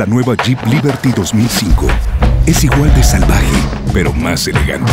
La nueva Jeep Liberty 2005 es igual de salvaje, pero más elegante.